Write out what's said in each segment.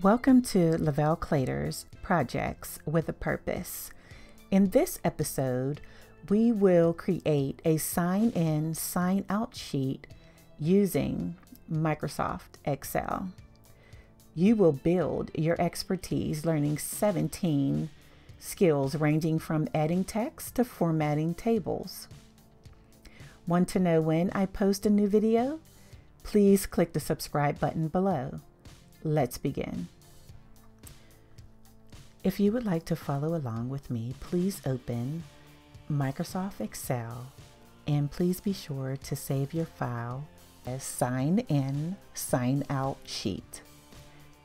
Welcome to Lavel Claytor's Projects with a Purpose. In this episode, we will create a sign in, sign out sheet using Microsoft Excel. You will build your expertise learning 17 skills ranging from adding text to formatting tables. Want to know when I post a new video? Please click the subscribe button below. Let's begin. If you would like to follow along with me, please open Microsoft Excel and please be sure to save your file as sign in, sign out sheet.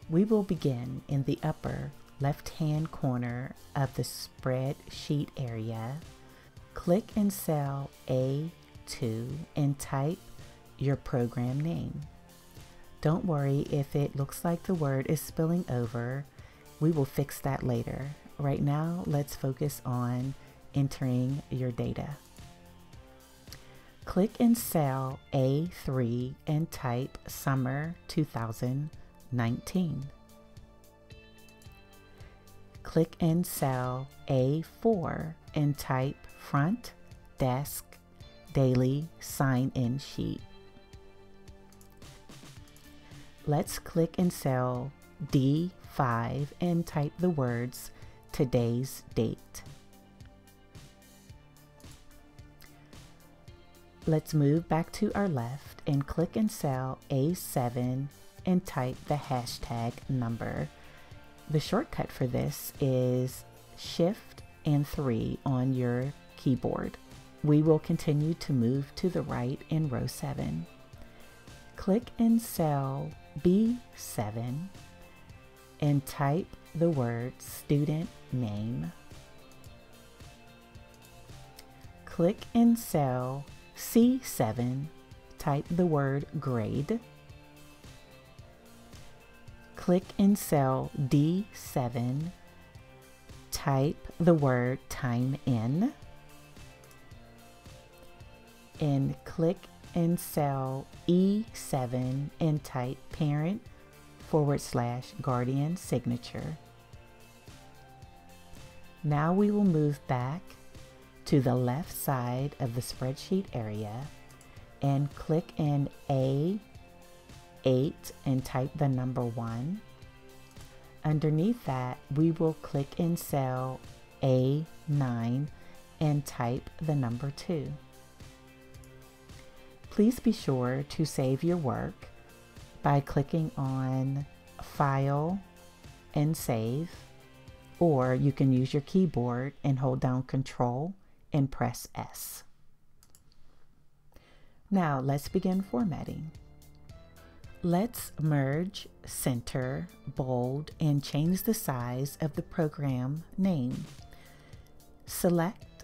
We will begin in the upper left hand corner of the spreadsheet area. Click in cell A2 and type your program name. Don't worry if it looks like the word is spilling over. We will fix that later. Right now, let's focus on entering your data. Click in cell A3 and type summer 2019. Click in cell A4 and type front desk daily sign in sheet. Let's click in cell D5 and type the words today's date. Let's move back to our left and click in cell A7 and type the hashtag number. The shortcut for this is Shift and 3 on your keyboard. We will continue to move to the right in row 7. Click in cell B7 and type the word student name. Click in cell C7, type the word grade. Click in cell D7, type the word time in. And click in cell E7 and type parent forward slash guardian signature. Now we will move back to the left side of the spreadsheet area and click in A8 and type the number 1. Underneath that, we will click in cell A9 and type the number 2. Please be sure to save your work by clicking on File and Save, or you can use your keyboard and hold down Control and press S. Now let's begin formatting. Let's merge, center, bold, and change the size of the program name. Select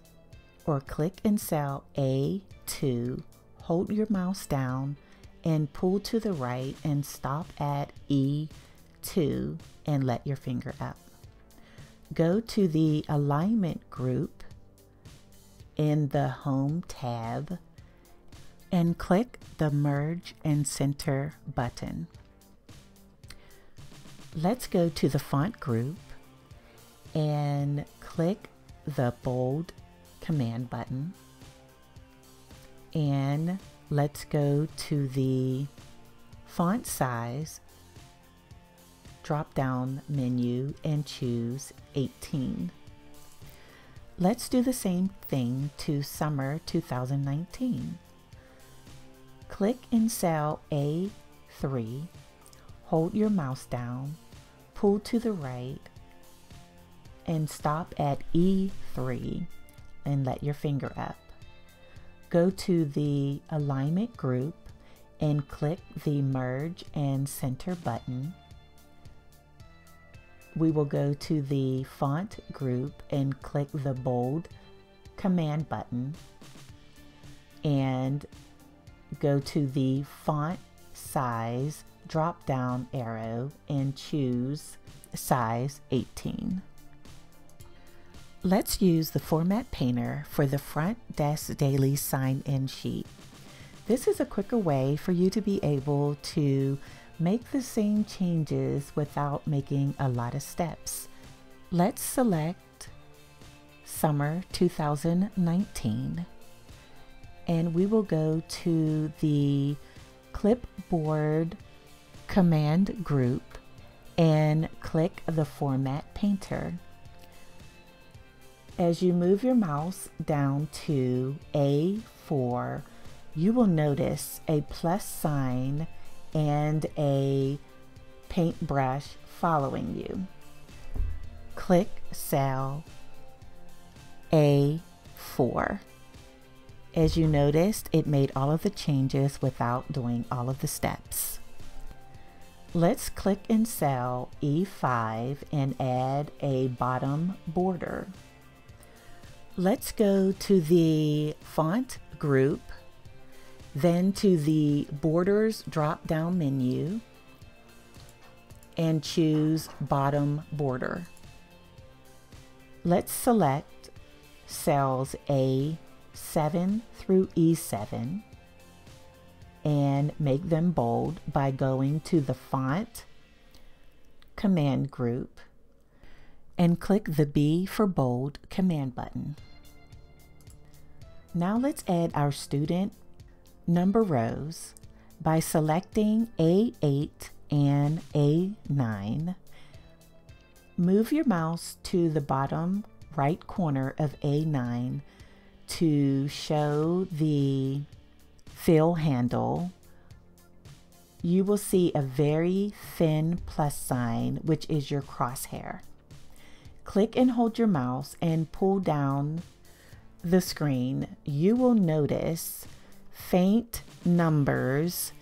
or click in cell A2 hold your mouse down and pull to the right and stop at E2 and let your finger up. Go to the alignment group in the home tab and click the merge and center button. Let's go to the font group and click the bold command button and let's go to the font size drop down menu and choose 18. Let's do the same thing to summer 2019. Click in cell A3, hold your mouse down, pull to the right, and stop at E3 and let your finger up go to the alignment group and click the merge and center button. We will go to the font group and click the bold command button and go to the font size drop down arrow and choose size 18. Let's use the Format Painter for the Front Desk Daily Sign-In Sheet. This is a quicker way for you to be able to make the same changes without making a lot of steps. Let's select Summer 2019 and we will go to the clipboard command group and click the Format Painter. As you move your mouse down to A4, you will notice a plus sign and a paintbrush following you. Click cell A4. As you noticed, it made all of the changes without doing all of the steps. Let's click in cell E5 and add a bottom border. Let's go to the font group, then to the borders drop down menu and choose bottom border. Let's select cells A 7 through E7 and make them bold by going to the font command group and click the B for bold command button. Now let's add our student number rows by selecting A8 and A9. Move your mouse to the bottom right corner of A9 to show the fill handle, you will see a very thin plus sign, which is your crosshair. Click and hold your mouse and pull down the screen. You will notice faint numbers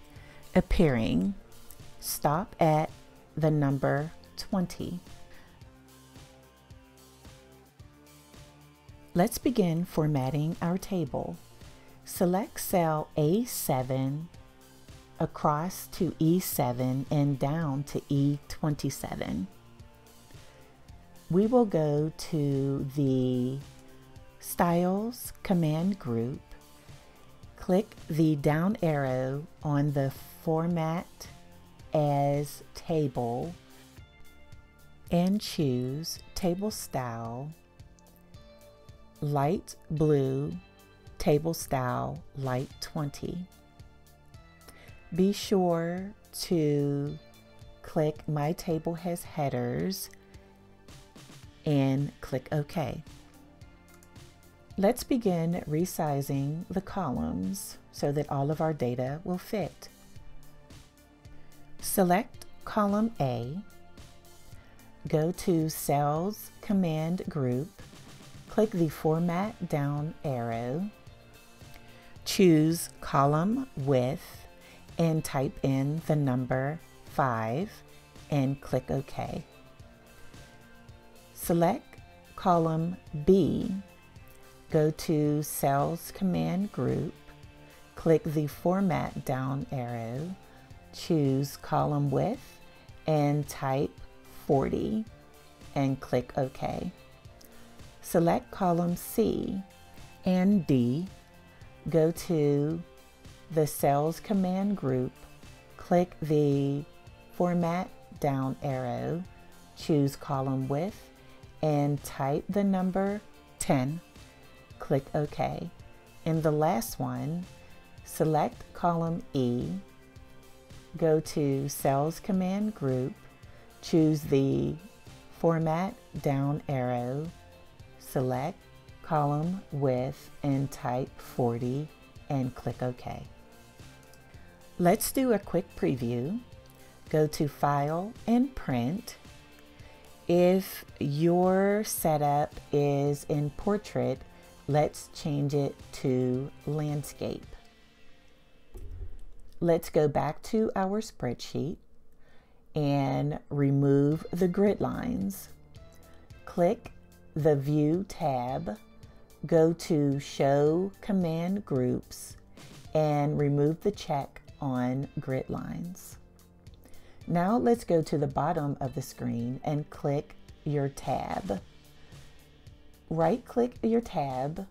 appearing. Stop at the number 20. Let's begin formatting our table. Select cell A7 across to E7 and down to E27. We will go to the Styles command group, click the down arrow on the Format as Table, and choose Table Style light blue table style light 20. Be sure to click my table has headers and click OK. Let's begin resizing the columns so that all of our data will fit. Select column A, go to Cells Command Group, click the Format down arrow, choose Column Width, and type in the number 5 and click OK. Select column B, go to Cells Command Group, click the Format down arrow, choose Column Width, and type 40 and click OK. Select column C and D. Go to the Cells Command Group. Click the Format down arrow. Choose column width and type the number 10. Click OK. In the last one, select column E. Go to Cells Command Group. Choose the Format down arrow select column width and type 40 and click OK. Let's do a quick preview. Go to File and Print. If your setup is in Portrait, let's change it to Landscape. Let's go back to our spreadsheet and remove the grid lines. Click the View tab, go to Show Command Groups, and remove the check on grid lines. Now let's go to the bottom of the screen and click your tab. Right click your tab,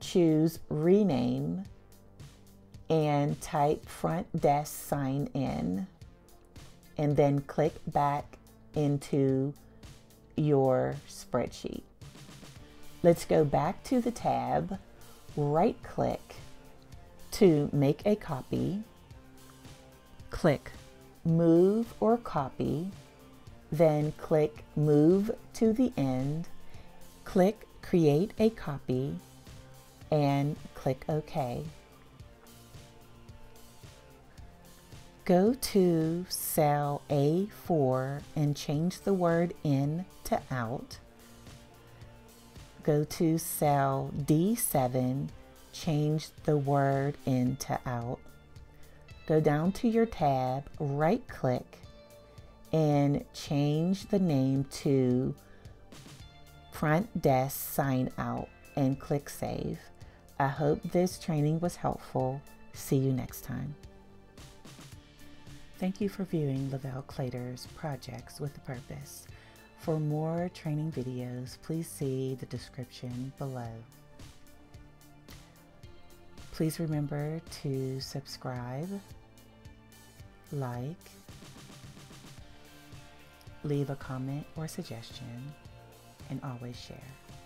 choose Rename, and type front desk sign in and then click back into your spreadsheet. Let's go back to the tab, right click to make a copy, click move or copy, then click move to the end, click create a copy, and click OK. Go to cell A4 and change the word in to out. Go to cell D7, change the word in to out. Go down to your tab, right click, and change the name to front desk sign out and click save. I hope this training was helpful. See you next time. Thank you for viewing Lavel Claytor's Projects with a Purpose. For more training videos, please see the description below. Please remember to subscribe, like, leave a comment or suggestion, and always share.